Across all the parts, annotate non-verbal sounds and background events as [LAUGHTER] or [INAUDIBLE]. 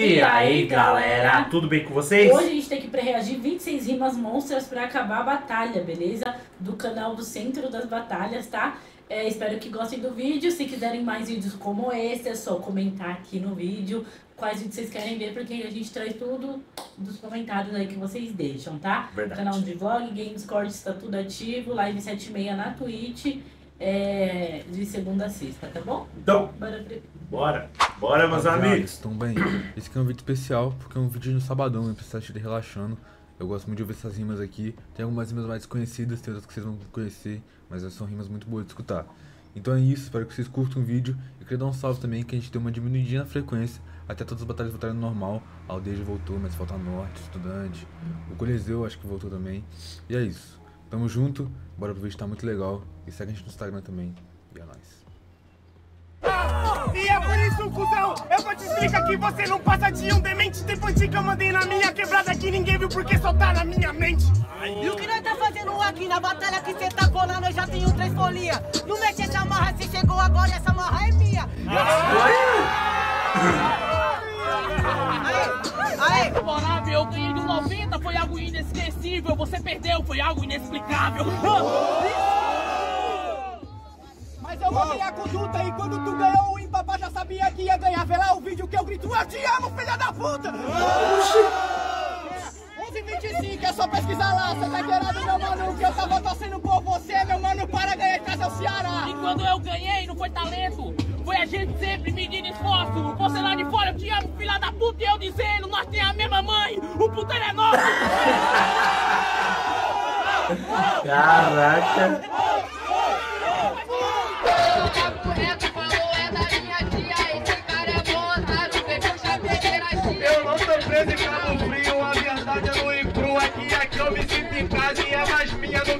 E aí, galera, tudo bem com vocês? Hoje a gente tem que pré-reagir 26 rimas monstras pra acabar a batalha, beleza? Do canal do Centro das Batalhas, tá? É, espero que gostem do vídeo. Se quiserem mais vídeos como esse, é só comentar aqui no vídeo quais vídeos vocês querem ver, porque a gente traz tudo dos comentários aí que vocês deixam, tá? Verdade. Canal de vlog, Games Cortes está tudo ativo, live 76 na Twitch, é, de segunda a sexta, tá bom? Então, Bora pre... bora, bora, meus Rapaziada, amigos. Estão bem? Esse aqui é um vídeo especial, porque é um vídeo no sabadão, eu preciso estar relaxando. Eu gosto muito de ouvir essas rimas aqui. Tem algumas rimas mais desconhecidas, tem outras que vocês vão conhecer, mas são rimas muito boas de escutar. Então é isso, espero que vocês curtam o vídeo. Eu queria dar um salve também, que a gente deu uma diminuidinha na frequência, até todas as batalhas voltarem ao normal. A aldeia voltou, mas falta Norte, Estudante. O Coliseu acho que voltou também. E é isso. Tamo junto, bora pro vídeo, tá muito legal. E segue a gente no Instagram também. E é nóis. Cuzão, eu vou te explicar que você não passa de um demente Depois de que eu mandei na minha quebrada que ninguém viu porque só tá na minha mente E o que nós tá fazendo aqui na batalha que cê tá colando, eu já tenho três folhinhas. Não mete essa marra, se chegou agora, essa marra é minha. Aê, aê, memorável, eu ganhei do 90, foi algo inesquecível. Você perdeu, foi algo inexplicável. Mas eu vou ganhar com Duta e quando tu ganhou o Impapá sabia que ia ganhar Vê lá o vídeo que eu grito, eu te amo, filha da puta 11h25, é só pesquisar lá, cê tá querendo, meu mano, que eu tava torcendo por você, meu mano, para ganhar em casa é o Ceará E quando eu ganhei, não foi talento. Foi a gente sempre medindo esforço. Você lá de fora, eu te amo, filha da puta. E eu dizendo, nós tem a mesma mãe. O puteiro é nosso. Caraca.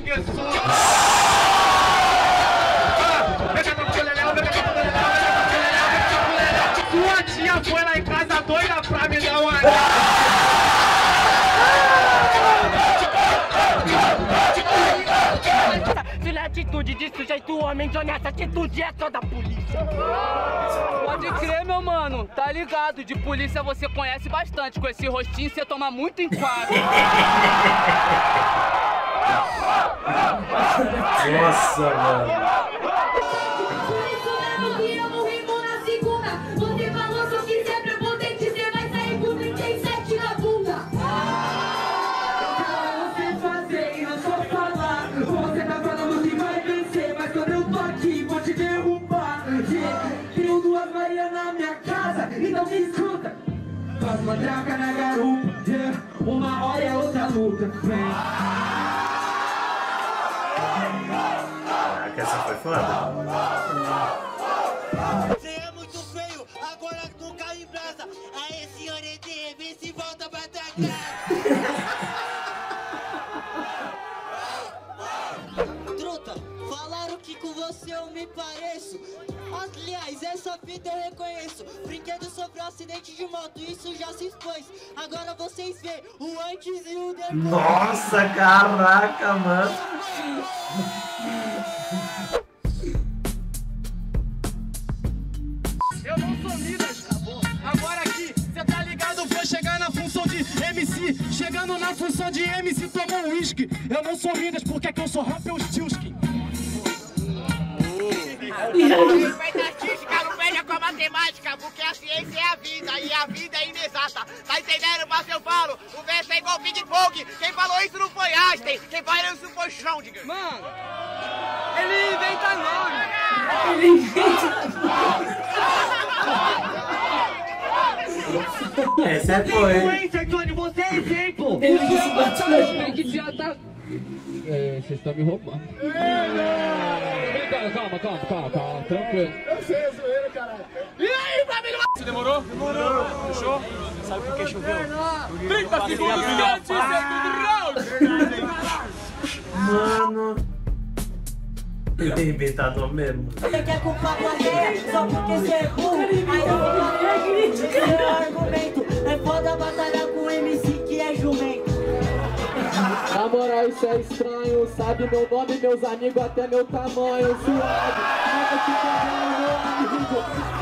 Sua tia foi lá em casa doida pra me dar uma Filha atitude de sujeito homem de honesta atitude é só da polícia. Pode crer, meu mano, tá ligado? De polícia você conhece bastante. Com esse rostinho você toma muito enquadro. Nossa, mano. Por isso mesmo que eu não rimo na segunda. Você falou se eu quiser prepotente, você vai sair com 37 na bunda. Você fazer não só falar Você falando que vai vencer Mas quando eu tô aqui vou te derrubar Yeah, Tenho duas Marias na minha casa me escuta Faz uma draca na garupa yeah. Uma hora é outra luta Vem Caraca, essa foi foda. Cê é muito feio, agora tu cai em brasa. Aê, senhor ED, vê se volta pra tua casa. Você eu me pareço. Aliás, essa vida eu reconheço. Brinquedo sofreu acidente de moto, isso já se expôs. Agora vocês veem o antes e o depois. Nossa, caraca, mano. Eu não sou Midas, acabou. Agora aqui, cê tá ligado? Vou chegar na função de MC. Chegando na função de MC, tomou um uísque. Eu não sou Midas, porque é que eu sou Rumpelstiltskin. [LAUGHS] Respeita a artística, não venha com a matemática, porque a ciência é a vida e a vida é inexata. Tá entendendo, mas eu falo? O verso é igual ping-pong. Quem falou isso não foi Einstein, quem falou isso foi Schrödinger. Mano, ele inventa nome. Essa é foi. Influencer, Tony, você é exemplo. Tem que já tá. É, vocês estão me roubando. Calma, calma, calma, calma, calma, tranquilo. Demorou? Demorou. Fechou? Sabe por que choveu? 30 segundos antes do round. Mano. Ele é inventador mesmo. Você quer culpar você só porque você é burro Aí eu vou bater seu argumento É foda batalhar é estranho. Sabe meu nome, meus amigos, até meu tamanho. Suave, nunca te pegando.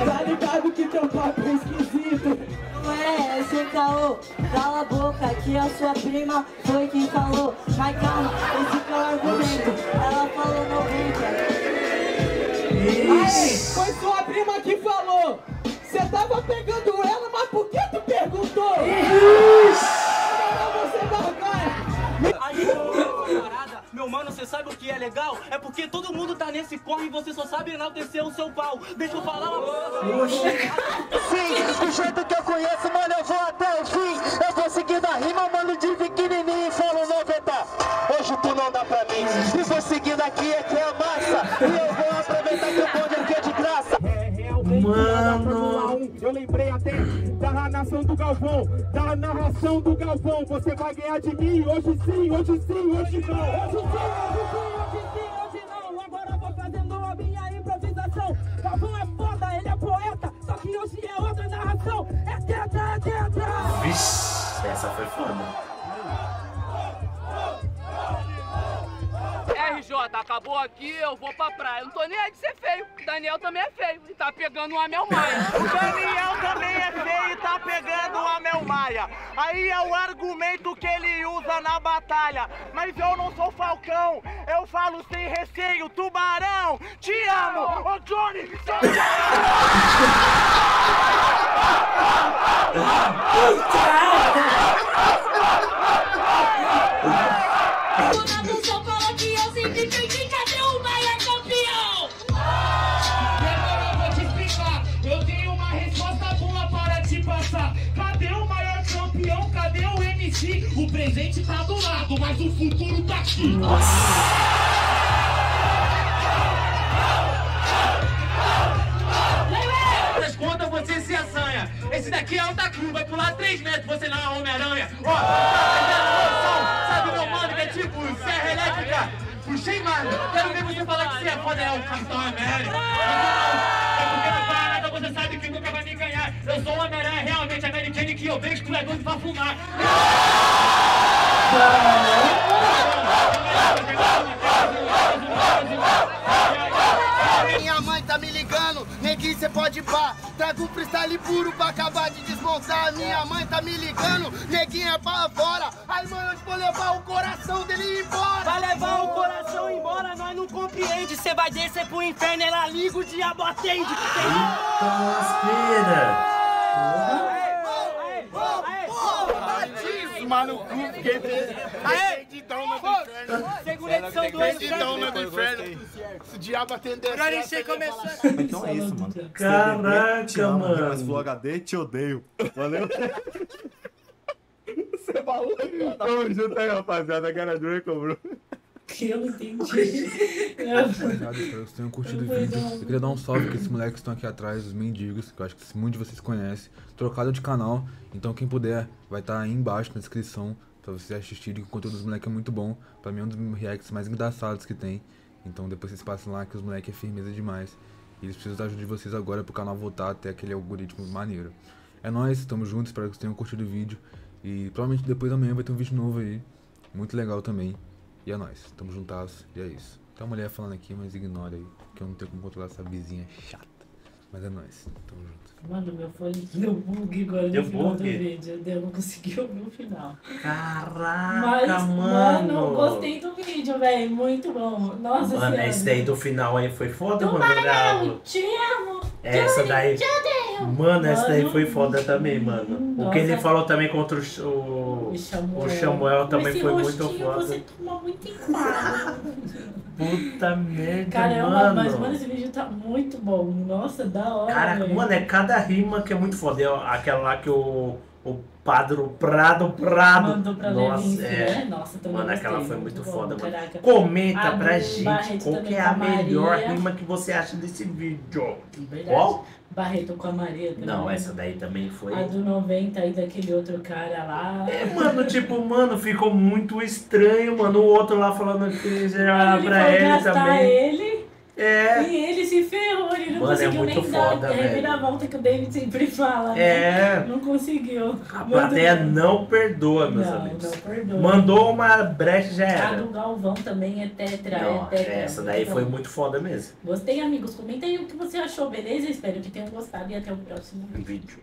Tá ligado que teu papo é esquisito. Não é, sem caô, cala a boca que a sua prima foi quem falou. Mas calma, esse que é o argumento. Ela falou 90. Aí, foi sua prima que falou. Você tava pegando ela, mas por que tu perguntou? Que é legal? É porque todo mundo tá nesse corre e você só sabe enaltecer o seu pau. Deixa eu falar uma coisa. Sim, do jeito que eu conheço, mano, eu vou até o fim. Eu vou seguindo a rima, mano, de pequenininho e falo 90. Hoje tu não dá pra mim. E vou seguindo aqui, é que é massa. Do Galvão, da narração do Galvão. Você vai ganhar de mim, hoje sim, hoje sim, hoje não. Hoje sim, hoje sim, hoje sim, hoje não. Agora vou fazendo a minha improvisação. Galvão é foda, ele é poeta, só que hoje é outra narração. É tetra, é tetra. Vixe, essa foi foda. RJ, acabou aqui, eu vou pra praia. Eu não tô nem aí de ser feio. Daniel também é feio e tá pegando um Amel Maia. O Daniel também é feio e tá pegando Aí é o argumento que ele usa na batalha. Mas eu não sou falcão, eu falo sem receio. Tubarão, te amo! Ô Johnny, só fala que eu sempre perdi, cadê presente tá do lado, mas o futuro tá aqui. Contas, você se assanha. Esse daqui é Otaku, vai pular 3 metros, você não é Homem-Aranha. Ó, tá perdendo noção. Sabe meu mano que é tipo serra elétrica? Puxei, mano. Quero ver você falar que você é foda, é o Capitão América. É porque parada você sabe que nunca vai me ganhar. Eu sou o Homem-Aranha realmente americano que eu vejo que tu é doido pra fumar. Minha mãe tá me ligando, neguinho cê pode pá. Trago um freestyle puro pra acabar de desmontar. Minha mãe tá me ligando, neguinho é pra fora. Aí, mano, eu vou levar o coração dele embora. Vai levar o coração embora, nós não compreende. Você vai descer pro inferno, ela liga, o diabo atende. Conspira. Mano, fiquei perdidão no inferno. Segunda edição do Perdidão no inferno. Se o diabo atender, Pronichei começou. Então é isso, mano. Caraca, te amo, mano. Mas Full HD, te odeio. Valeu? [LAUGHS] Você falou, Tamo junto aí, rapaziada. A cara dura cobrou. Que eu não entendi. [LAUGHS] Que vocês tenham curtido o vídeo. Eu queria dar um salve pra esses moleques que estão aqui atrás, os mendigos, que eu acho que muitos de vocês conhecem. Trocado de canal, então quem puder vai estar aí embaixo na descrição pra vocês assistirem. O conteúdo dos moleques é muito bom. Pra mim é um dos reacts mais engraçados que tem. Então depois vocês passem lá que os moleques é firmeza demais. E eles precisam da ajuda de vocês agora pro canal voltar até aquele algoritmo maneiro. É nóis, tamo junto, espero que vocês tenham curtido o vídeo. E provavelmente depois da manhã vai ter um vídeo novo aí. Muito legal também. E é nóis, tamo juntas e é isso. Tem uma mulher falando aqui, mas ignora aí, que eu não tenho como controlar essa vizinha chata. Mas é nóis, tamo junto. Mano, meu fone deu bug agora Deu no final do bug? vídeo. Eu não consegui ouvir o final. Caraca, Mas, mano. mano, gostei do vídeo, velho. Muito bom. Nossa Mano, senhora. esse daí do final aí foi foda, mano. Bravo. Te amo. Essa Johnny, daí. Te odeio. Mano, essa daí Mano, foi foda também, mano. O que ele Nossa. falou também contra o, o, Samuel, o Samuel também foi muito foda. Você toma muito enquadro. Puta merda, Caramba, mano. mas mano, esse vídeo tá muito bom. Nossa, da hora. Velho. mano, é cada rima que é muito foda. É aquela lá que o, o Padre Prado Prado. Mandou pra Nossa, é. né? Nossa, também Mano, aquela foi muito muito bom, foda, mano. caraca. Comenta A pra gente Barreto qual que é a a melhor Maria. rima que você acha desse vídeo. Verdade. Qual? Barreto com a Maria também. Não, essa daí também foi. A do 90 aí daquele outro cara lá. É, mano, tipo, mano, ficou muito estranho, mano. O outro lá falando que ele pra ele também. ele É. e ele se ferrou, ele não Mano, é conseguiu muito nem dar foda, a velho. reviravolta que o David sempre fala, É. né? Não conseguiu. A plateia não perdoa, meus Não, amigos. não perdoa. Mandou uma brecha já A era. do Galvão também é tetra, Não, é tetra. essa daí muito foi muito foda mesmo. Gostei, amigos. Comenta aí o que você achou, beleza? Espero que tenham gostado e até o próximo. Vídeo.